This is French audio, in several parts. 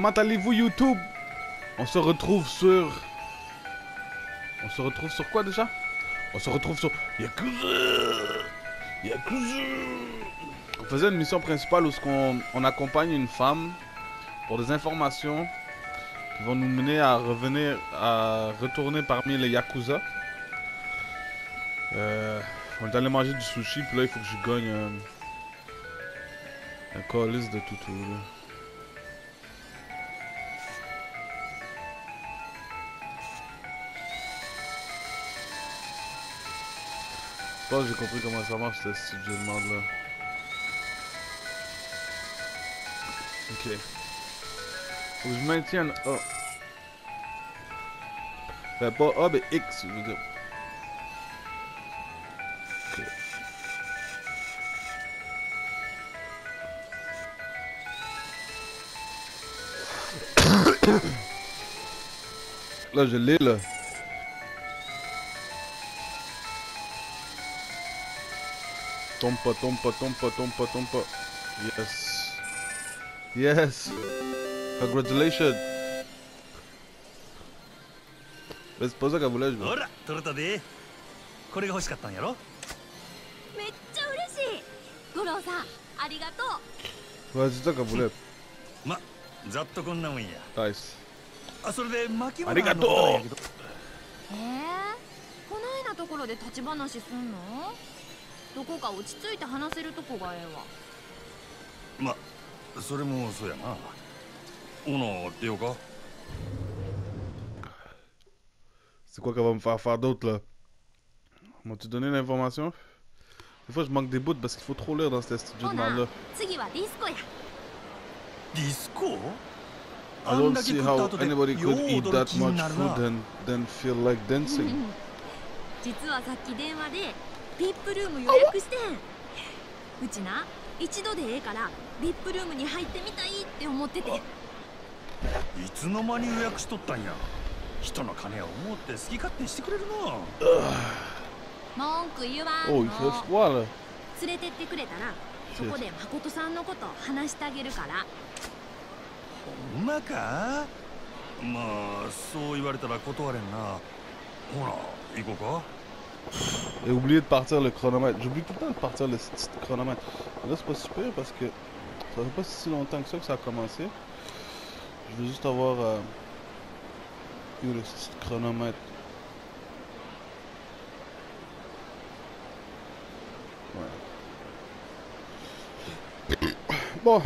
Comment allez-vous YouTube On se retrouve sur... On se retrouve sur quoi déjà? On se retrouve sur Yakuza Yakuza On faisait une mission principale où on, accompagne une femme pour des informations qui vont nous mener à revenir, à retourner parmi les Yakuza. Euh, on est allé manger du sushi, puis là il faut que je gagne un, un colis de toutou. Là. Je pense que j'ai compris comment ça marche ce style de demande là. Ok. Faut que je maintienne A. Fait pas A, mais X, je veux dire. Là, je l'ai, là. トンパトンパトンパトンパトンパ tompa, tompa. Yes. Yes. Congratulations. ベスポザカブレジュほら、トれたで。これが欲しかったんやろめっちゃ嬉しい。五郎さん、ありがとう。わずたかブレま、ざっとこんなもんや。ナイス。あ、それで、巻き物ありがとう。えー、こないなところで立ち話すんのどこか落ち着いて話せるとこがええわまそれもそうやなほな出ようか C'est quoi qu'elle va me faire faire d'autre, là M'as-tu donné l'information Des fois, je manque des bouts parce qu'il faut trop lire dans cette studio ほ de な là. 次はディスコやディスコ I don't see how anybody could eat that much food and then feel like dancing. 実はさっき電話で VIP ルーム予約してん。うちな一度でええから VIP ルームに入ってみたいって思ってて。いつの間に予約しとったんや。人の金を思って好き勝手してくれるな文句言わん Oh, の là. 連れてってくれたらそこで誠さんのこと話してあげるから。ほんまか？まあそう言われたら断れんな。ほら行こうか J'ai oublié de partir le chronomètre. J'oublie tout le temps de partir le chronomètre. Là, c'est pas super parce que ça fait pas si longtemps que ça que ça a commencé. Je veux juste avoir euh, le chronomètre? Bon,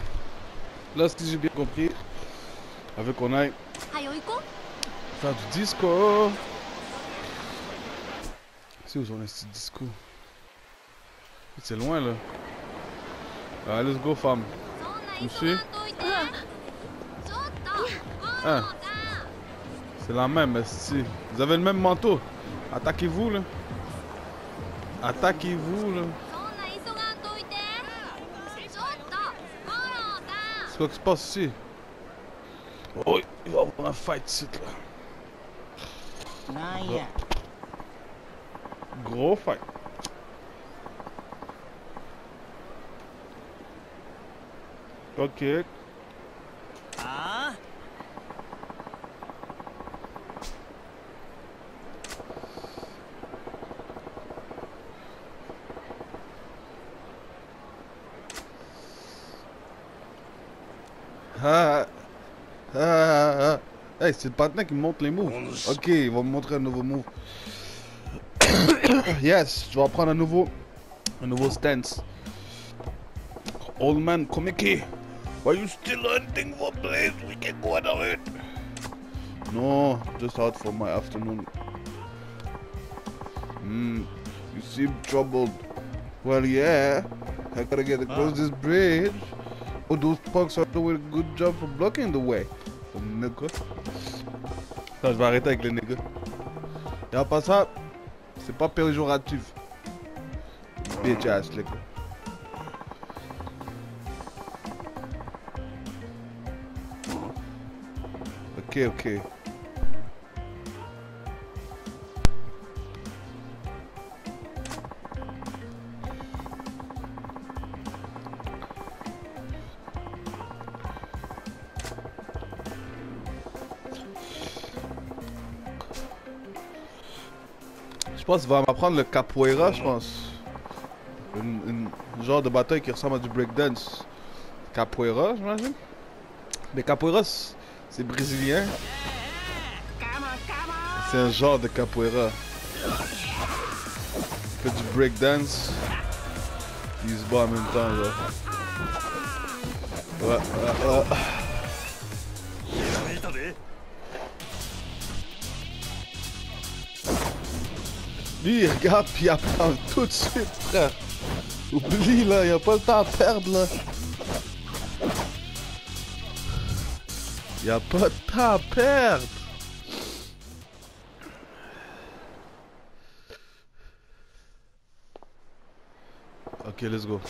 là, ce que j'ai bien compris, avec qu'on aille faire du disco. C'est où C'est loin là. Ah, let's go femme. Tu me ah. Ah. C'est la même, si. Vous avez le même manteau. Attaquez-vous là. Attaquez-vous là. C'est quoi qui se passe ici? Oh, il va y avoir un fight là. Gros fight. Ok. Ah. Ah, ah, ah. ah. Hey, c'est le patin qui me montre les moves. Ok, il va me montrer un nouveau move. yes, je vais prendre un nouveau, un nouveau stance. Old man Komiki, why you still hunting for place? We can go on it. No, just out for my afternoon. Hmm, you seem troubled. Well, yeah, I gotta get across this bridge. Oh, those punks are doing a good job for blocking the way. Oh, nigga. Attends, je vais arrêter avec les niggas. Et en passant, c'est pas péjoratif. Bitch ass nigga. Ok, ok. Je pense qu'il va m'apprendre le capoeira, je pense. Une, une genre de bataille qui ressemble à du breakdance. Capoeira, j'imagine. Mais capoeira, c'est brésilien. C'est un genre de capoeira. Fait du breakdance. Il se bat en même temps, là. Ouais, ouais, ouais. Lui, il regarde puis il apprend tout de suite, frère. Oublie, là, il a pas le temps à perdre, là. Il a pas de temps à perdre. Okay, let's go.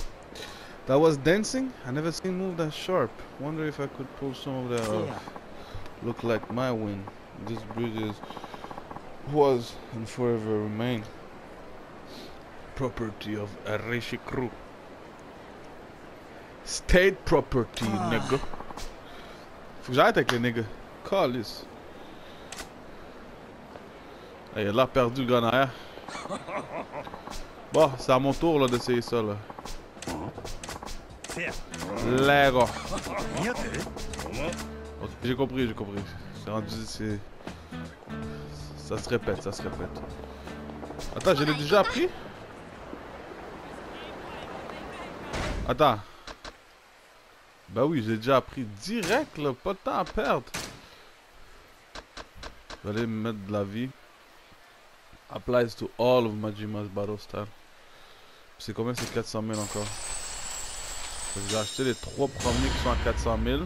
That was dancing? I never seen move that sharp. Wonder if I could pull some of that off. Look like my win. This bridge is was and forever remain property of Arishi Crew. State property, ah. nigga. Faut que j'arrête avec les niggas. Callis. Il a perdu, le gars en. Bon, c'est à mon tour là d'essayer ça là. Lego. J'ai compris, j'ai compris. C'est rendu, c'est... Ça se répète, ça se répète. Attends, je l'ai déjà appris Attends. Bah oui, j'ai déjà appris direct, là. Pas de temps à perdre. Je vais aller me mettre de la vie. Applies to all of Majima's battle style. C'est combien c'est 400 000 encore? J'ai acheté les trois premiers qui sont à 400 000.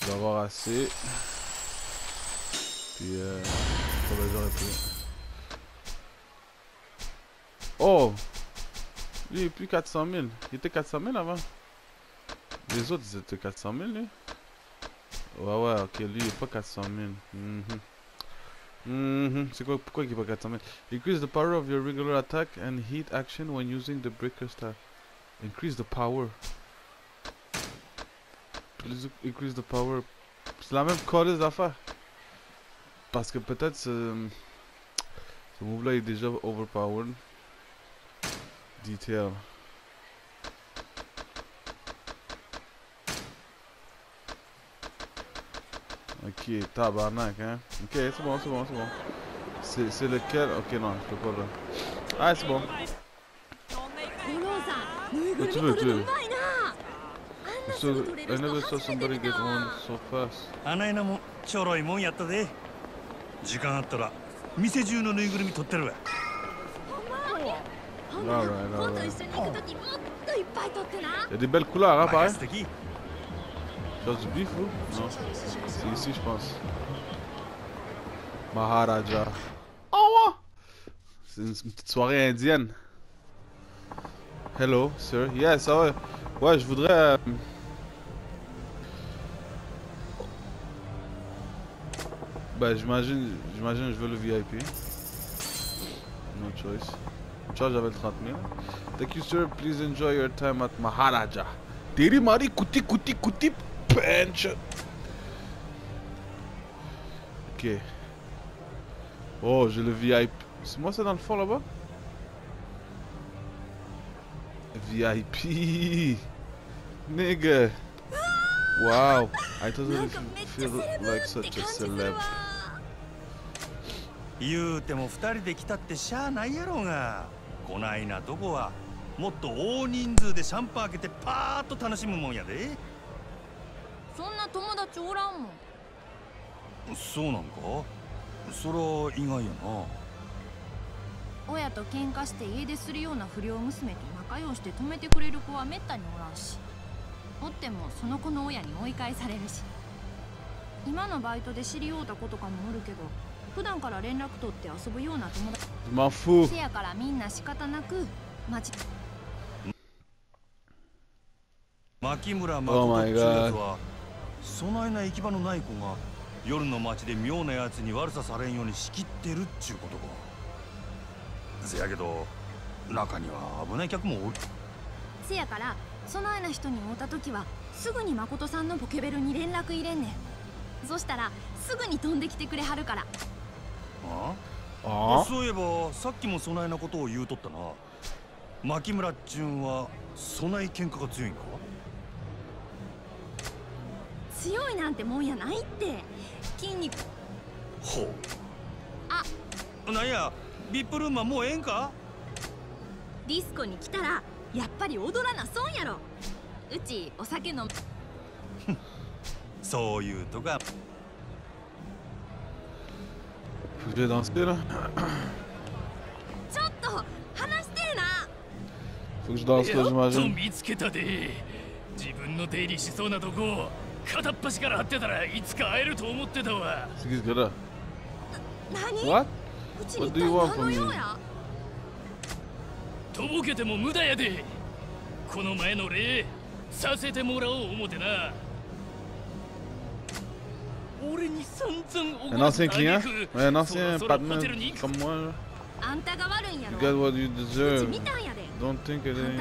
Je vais avoir assez. Puis euh. Oh! Lui il est plus 400 000. Il était 400 000 avant. Les autres ils étaient 400 000 lui. Ouais ouais ok lui il est pas 400 000. Mhm. Mhm. C'est quoi pourquoi il est pas 400 000? Increase the power of your regular attack and heat action when using the breaker style. Increase the power. Increase the power. C'est la même calice d'affaires. Parce que peut-être ce, ce move-là est déjà overpowered. Detail. Ok, tabarnak, hein. Ok, c'est bon, c'est bon, c'est bon. C'est lequel? Ok, non, je peux pas là. Ah, c'est bon. Oh, tu veux, tu veux. So, I never saw somebody get one so fast. 時間あったら店中のぬいぐるみ取ってるわほんなら Alright, 今度 alright. 一緒に行くときもっといっぱい取ってな Il y a des belles couleurs, hein, pareil. 素敵 Chose du bif, ou Non. C'est ici, je pense. Maharaja. Oh, ouais. C'est une, une petite soirée indienne. Hello, sir. Yes, ah ouais. Ouais, je voudrais. euh, Bah j'imagine, j'imagine je veux le VIP. No choice. Charge avec 30 000. Thank you sir, please enjoy your time at Maharaja. Teri mari kuti kuti kuti punch. Ok. Oh, j'ai le VIP. C'est moi ça dans le fond là-bas? VIP. Nigga. Wow. I totally feel like such a celeb. わ言うても二人で来たってしゃあないやろうが。こないなとこはもっと大人数でシャンパン開けてパーッと楽しむもんやで。そんな友達おらんもん。そうなんか？そら意外やな。親と喧嘩して家出するような不良娘と仲良して止めてくれる子はめったにおらんし。おってもその子の親に追い返されるし。今のバイトで知り合うた子とかもおるけど普段から連絡取って遊ぶような友達。m'en fous. せやからみんな仕方なく町牧村 Oh 誠やつはそないな行き場のない子が夜の街で妙なやつに悪さされんように仕切ってるっちゅうことか。せやけど中には危ない客もおる。せやからそのような人に会うた時はすぐに誠さんのポケベルに連絡入れんねん。そしたらすぐに飛んできてくれはるからあ？あ？そういえばさっきも備えなことを言うとったな。牧村っちゅうんは備え喧嘩が強いんか？強いなんてもんやないって。筋肉。ほう。あ。なんやビップルームはもうええんか？ディスコに来たらやっぱり踊らな損やろ。うちお酒飲む。そういうとか Là. ちょっと話してえな Faut que je danse là, やっと j'imagine. 見つけたで自分の出入りしそうなとこ片っ端から張ってたらいつか会えると思ってたわ C'est qui ce gars-là? 何？What? What 一 do 体 you want 何 from の me? とぼけても無駄やでこの前の礼させてもらおう思てな Un ancien client? Ouais, un ancien partner comme moi. Là. You got what you deserve. Don't think of it.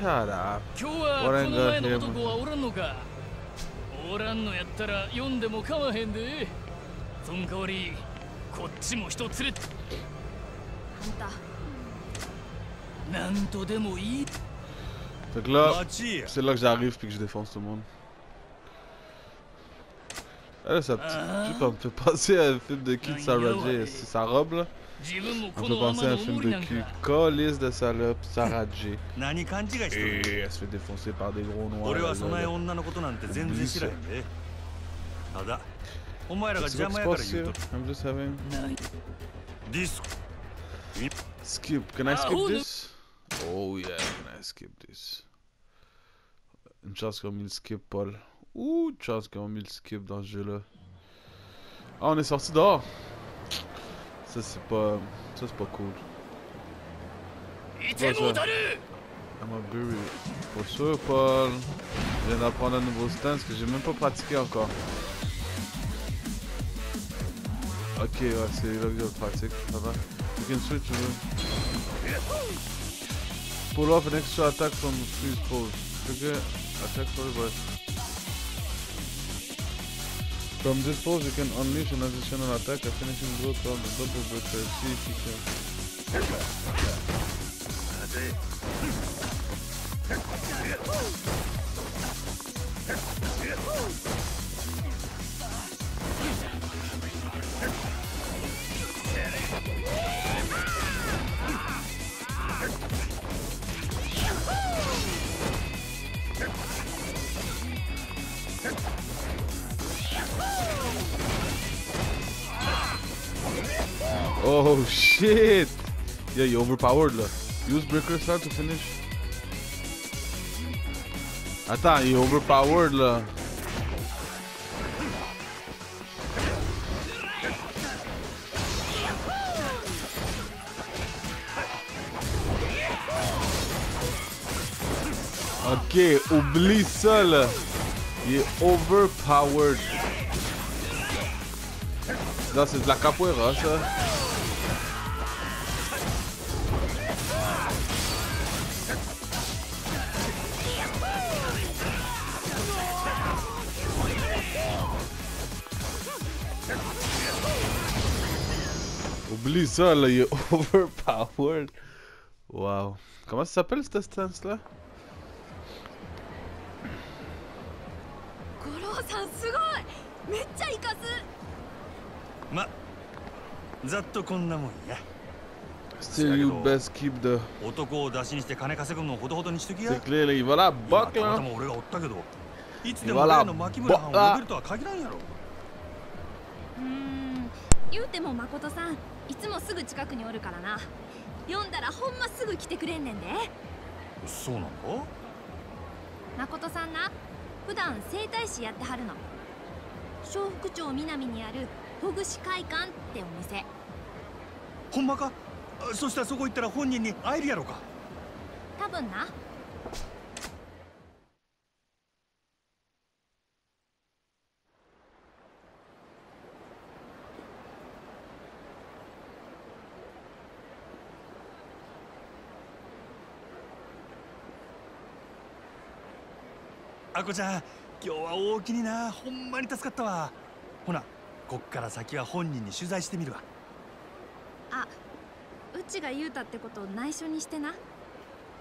Shut up. What I got here. おらんのやったら読んでもかまへんでその代わりこっちも人連れあんたなんとでもいい Donc là, c'est là que j'arrive puis que je défonce tout le monde. Elle, sa petite jupe, elle me fait penser à un film de cul de Sarah J. C'est sa robe là. On peut penser à un film de cul. Colisse de salope, Sarah J. Et elle se fait défoncer par des gros noirs. Là, là. I'm just having. Skip, can I skip this? Oh yeah, can I skip this? Une chance qu'on me skip, Paul. Ouh, une chance qu'on me skip dans ce jeu-là. Ah, on est sorti dehors. Ça, c'est pas... Ça, c'est pas cool. Bon, ça... I'm a brewery. Pas sûr, Paul. Je viens d'apprendre un nouveau stance que j'ai même pas pratiqué encore. Ok, ouais, c'est là que je pratique. Ça va. You can switch, you Pull off an extra attack from freeze pose. Trigger attack the From this pose, you can unleash an additional attack, a finishing blow from the double breaker. See if you can. Oh shit! Yeah, you overpowered là. Use Breaker Star to finish. Attends, il you overpowered là. Ok, oublie ça overpowered. Là, c'est de la capoeira ça. Il est overpowered. Wow. Comment ça s'appelle cette stance-là? 五郎さんすごいめっちゃイカすまざっとこんなもんや Still, you best keep the. 男を出しにして金稼ぐのほどほどにしときや C'est clair, là, il va la 今 buck たまた là. ま俺がおったけどいつでも例の牧村藩を呼べるとは限らんやろうーん言うても誠さんいつもすぐ近くにおるからな。読んだらほんますぐ来てくれんねんで。そうなんか？誠さんな。普段整体師やってはるの。笑福町南にあるほぐし会館ってお店。ほんまか？あそしたらそこ行ったら本人に会えるやろか？多分なあこちゃん今日は大きにな。ほんまに助かったわ。ほなこっから先は本人に取材してみるわ。あうちが言うたってこと内緒にしてな。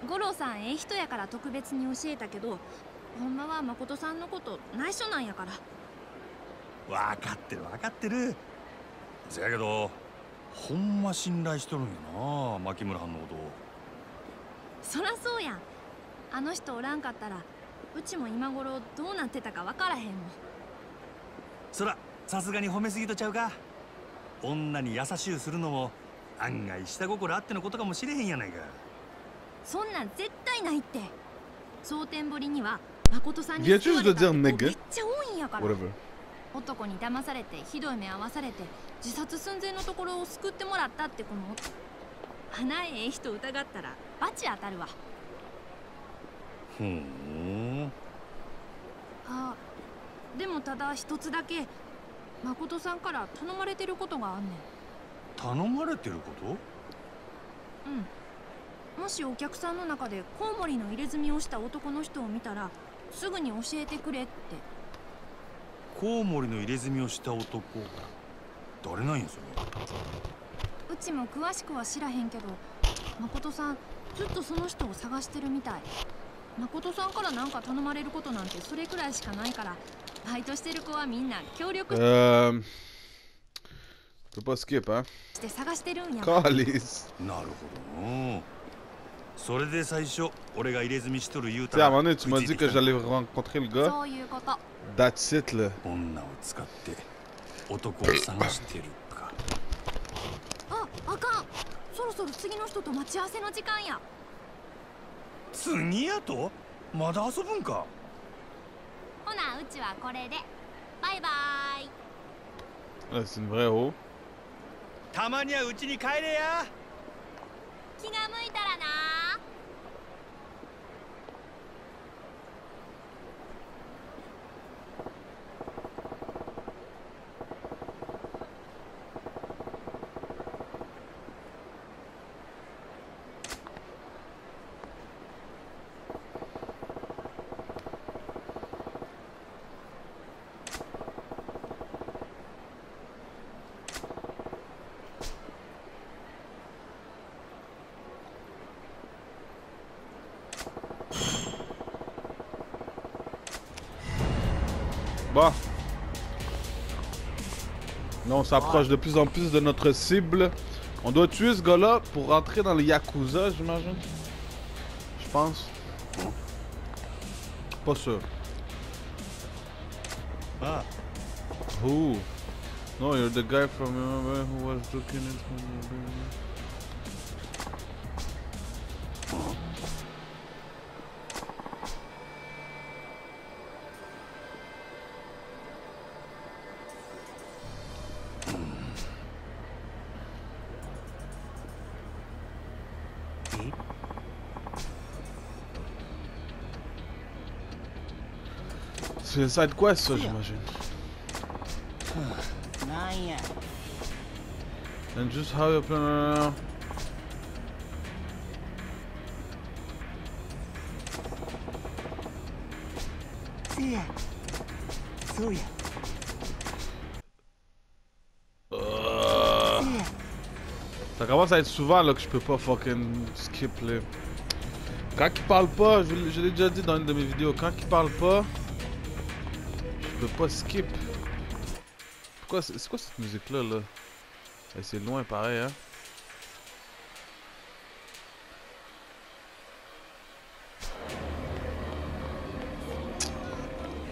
五郎さんええ人やから特別に教えたけどほんまは誠さんのこと内緒なんやから。分かってる分かってる。せやけどほんま信頼しとるんやな牧村はんのこと。そらそうやん。あの人おらんかったらうちも今頃どうなってたか分からへんもん。そらさすがに褒めすぎとちゃうか。女に優しゅうするのも案外下心あってのことかもしれへんやないか。そんなん絶対ないって。蒼天堀には誠さんに救われめっちゃ多いんやから。Whatever. 男に騙されてひどい目合わされて自殺寸前のところを救ってもらったって子も花ええ人疑ったら罰当たるわ。ふんあでもただ一つだけ誠さんから頼まれてることがあんねん。頼まれてること？うん。もしお客さんの中でコウモリの入れ墨をした男の人を見たらすぐに教えてくれって。コウモリの入れ墨をした男誰なんやそれ？うちも詳しくは知らへんけど誠さんずっとその人を探してるみたい。誠さんから何か頼まれることなんてそれくらいしかないからバイトしてる子はみんな協力 Euh... Hein? して探してるんやわ Calice. なるほどなそれで最初俺が入れ墨しとる言うたら un moment donné, tu m'as dit て que きた j'allais rencontrer le gars. そういうこと That's it. 女を使って男を探してるかああかんそろそろ次の人と待ち合わせの時間や次やと？まだ遊ぶんか？ほなうちはこれで。バイバイ。Ah, c'est une vraie haut. たまにはうちに帰れや。気が向いたらな Bon. Là, on s'approche de plus en plus de notre cible. On doit tuer ce gars-là pour rentrer dans le Yakuza, j'imagine. Je pense. Pas sûr. ああ Who? No, you're the guy from remember who was looking at C'est side quest ça j'imagine. And just how you plan. Uh, euh. Ça commence à être souvent là que je peux pas fucking skip les... Quand il parle pas, je, l'ai déjà dit dans une de mes vidéos, quand il parle pas, pas skip. Pourquoi c'est quoi cette musique là? Là C'est loin pareil hein?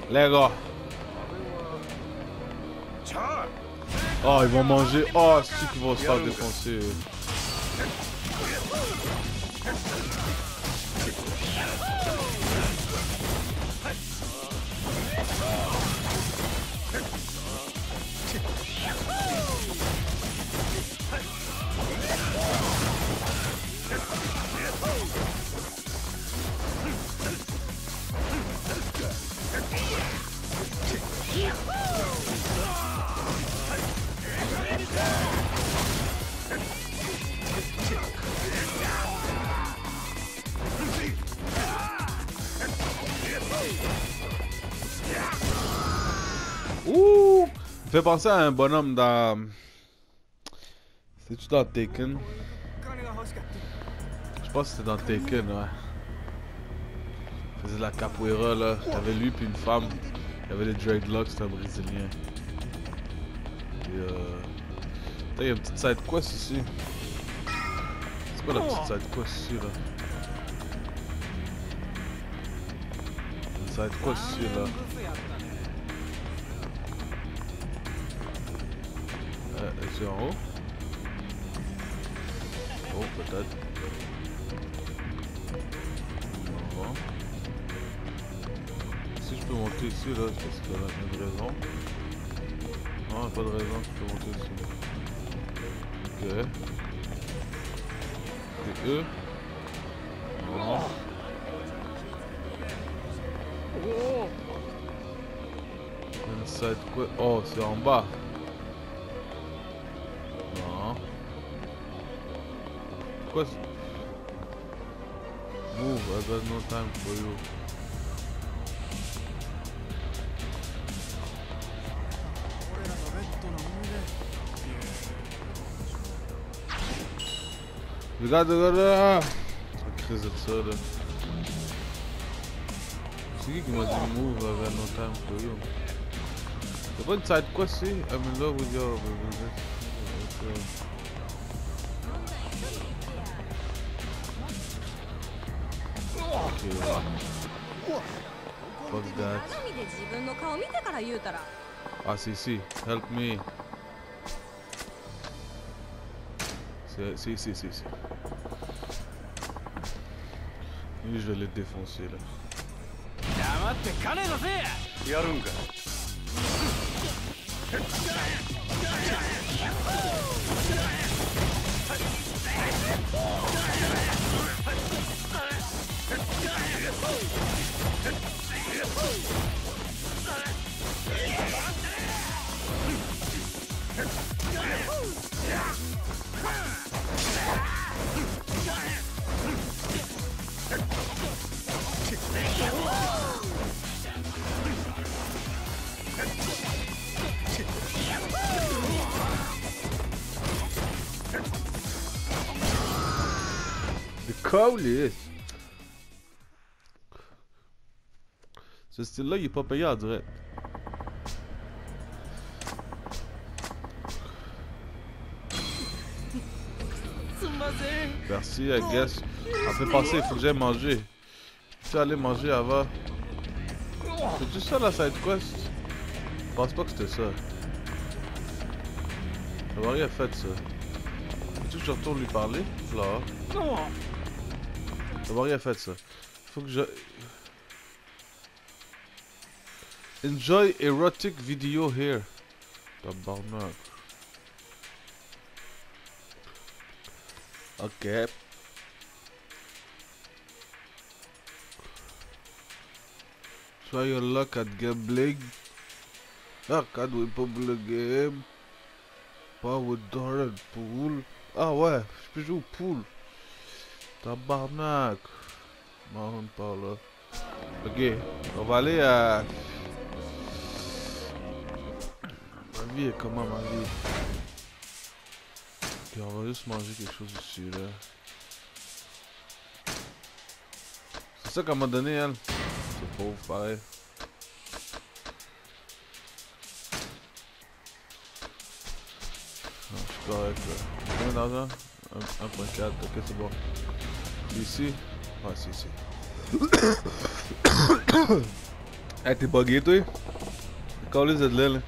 Les gars. Oh, ils vont manger. Oh, c'est qu'ils vont se faire défoncer. Fait penser à un bonhomme dans. C'est-tu dans Taken? Je pense que c'était dans Taken, ouais. Il faisait de la capoeira là. Il y avait lui puis une femme. Il y avait les dreadlocks, c'était un brésilien. Et euh. Putain, il y a une petite side quest ici. C'est quoi la petite side quest ici là? Une side quest ici là. Est-ce en haut Oh, peut-être. On va voir. Si je peux monter ici, là, c'est parce qu'il y a une raison. Non, pas de raison que je peux monter ici. Ok. C'est eux? Non. Inside quoi? Oh, c'est en bas. course. Move, I got no time for you. We got the uh, uh, Chris absurd. See, you must move. I got no time for you. The one side quest. I'm in love with your. 見てから言うたら Ah, si, si. Help me. C'est- Si, si, si, si. Lui, je vais le défoncer là. 黙って金出せやるんか「 Calice! Ce style-là, il est pas payé en direct. Merci, I guess. Ça fait penser, il faut que j'aille manger. Tu aller manger avant. C'est juste ça la side quest? Je pense pas que c'était ça. Va rien fait ça. Tu que lui parler? Là. Ça va rien fait ça. Faut que je. Enjoy erotic video here. Tabarnak. Ok. Try your luck at gambling. Ah, can we public game? Power Darren Pool. Ah ouais, je peux jouer au pool. Tabarnak. Non, pas là. Ok, on va aller à... Ma vie est comment ma vie? Ok, on va juste manger quelque chose ici là. C'est ça qu'elle m'a donné elle. C'est pauvre pareil. Non, je suis correct là. Combien d'argent? 1.4, ok c'est bon. Ici? Ah si si. hey, t'es bugué toi? Call de là, là.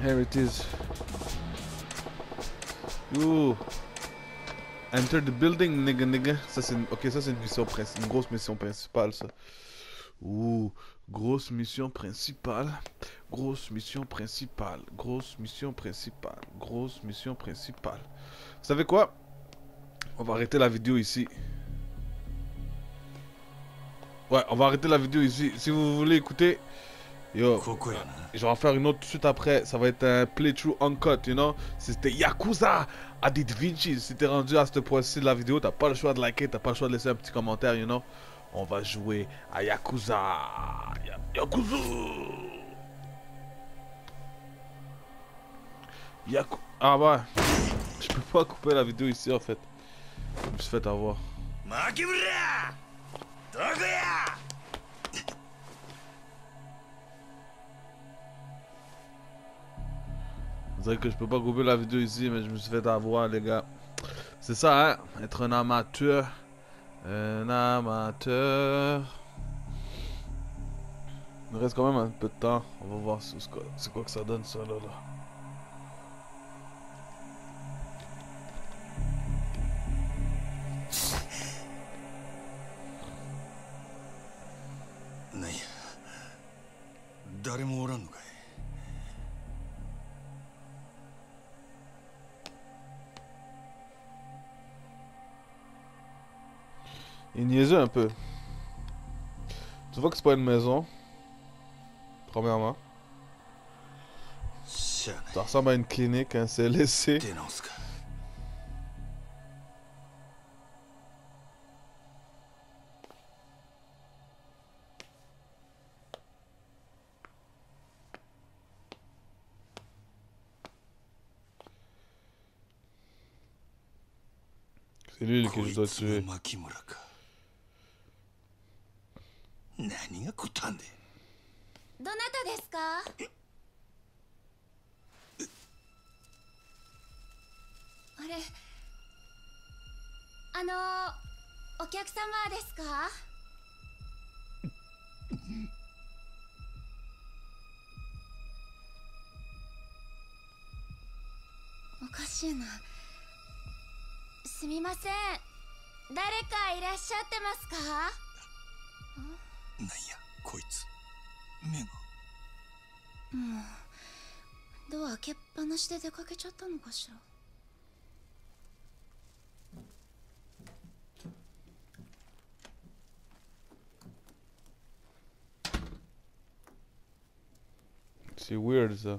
Here it is. Yo. Enter the building, nigga, nigga. Ça. Ok, ça c'est une mission principale, une grosse mission principale, ça. Ouh, grosse mission principale. Grosse mission principale. Grosse mission principale. Grosse mission principale. Vous savez quoi? on va arrêter la vidéo ici. Ouais, on va arrêter la vidéo ici. Si vous voulez écouter, yo, hein. je vais en faire une autre suite après. Ça va être un playthrough uncut, you know. C'était Yakuza à Vinci. Si t'es rendu à ce point-ci de la vidéo, t'as pas le choix de liker, t'as pas le choix de laisser un petit commentaire, you know. On va jouer à Yakuza. Yakuza. Yaku ah ouais. Je peux pas couper la vidéo ici en fait. Je me suis fait avoir. C'est vrai que je peux pas couper la vidéo ici, mais je me suis fait avoir, les gars. C'est ça, hein? Être un amateur. Un amateur. Il nous reste quand même un peu de temps. On va voir c'est quoi que ça donne, ça, là. là. peu. Tu vois que c'est pas une maison. Premièrement. Ça ressemble à une clinique, un hein, CLSC. C'est lui qui je dois tuer. 何が食ったんでどなたですか？あれあのお客様ですか？おかしいな。すみません。誰かいらっしゃってますか？なんやこいつ。目が。もうドア開けっぱなしで出かけちゃったのかしら。C'est weird ça.